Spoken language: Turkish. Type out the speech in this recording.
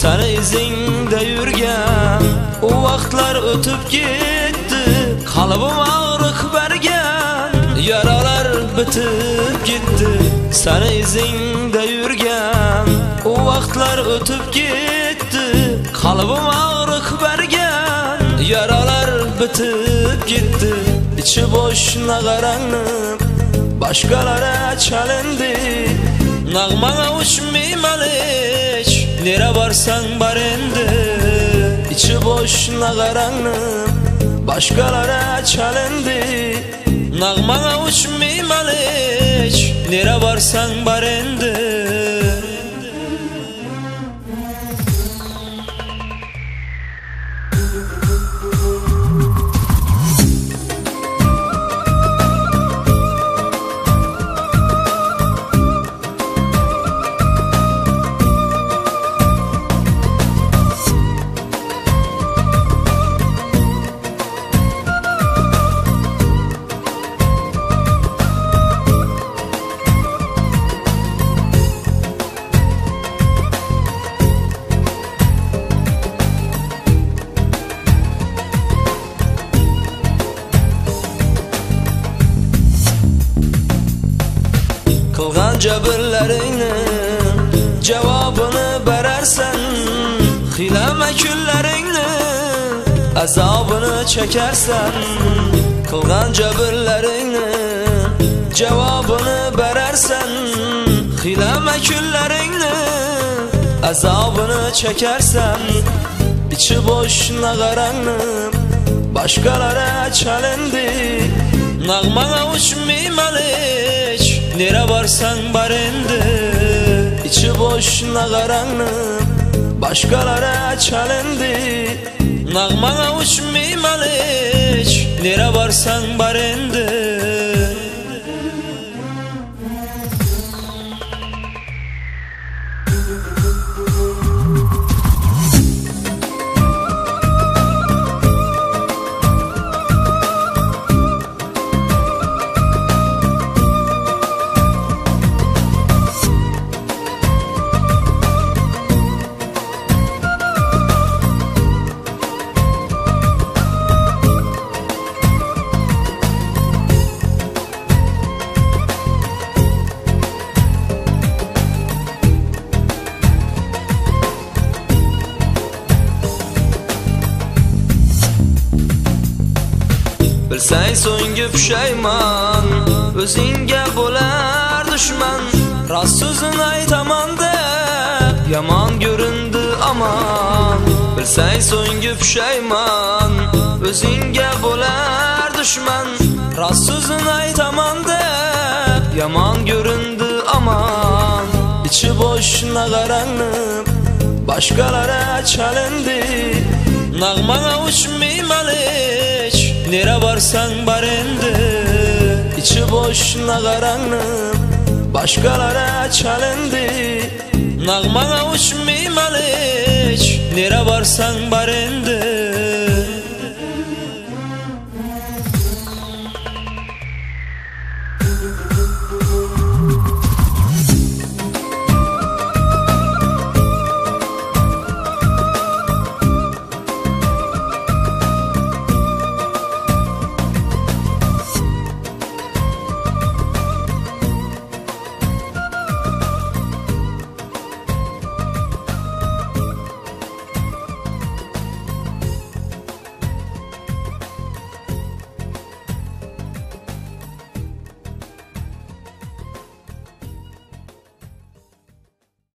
sani izingda yurgan u vaqtlar o'tib ketdi. Qalbim og'riq bergan yaralar bitib ketdi. Sani izingda yurgan u vaqtlar o'tib ketdi. Qalbim og'riq bergan yaralar bitib ketdi. Ichi bo'sh nag'aranib boshqalara chalindi nag'maga uchmayman hech Nere varsan bar endi İçi boşuna qaranıb Başkalara çalındı Nağmana uçmayım aliç Nere varsan bar endi Qılğan cəbirlərinin cavabını verərsən Xiləmə küllərinin əzabını çəkərsən Qılğan cəbirlərinin cavabını verərsən Xiləmə küllərinin əzabını çəkərsən İçi boşuna qaranıb Nağmana uçmayım aliç Nere varsan bar endi İçi boşuna qaranıb Başkalara çalındı Nağmana uçmayım aliç Nere varsan bar endi Bilsəng so'nggi pushayman O'zingga bo'lar dushman Rost so'zini aytaman deb Yomon ko'rindi aman. Bilsəng so'nggi pushayman O'zingga bo'lar dushman Rost so'zini aytaman deb Yomon ko'rindi aman. İçi boşuna qaranıb Başkalara çalındı Nağmana uçmayım aliç Nere varsan bar endi İçi boşuna qaranıb Başkalara çalındı Nağmana uçmayım aliç Nere varsan bar endi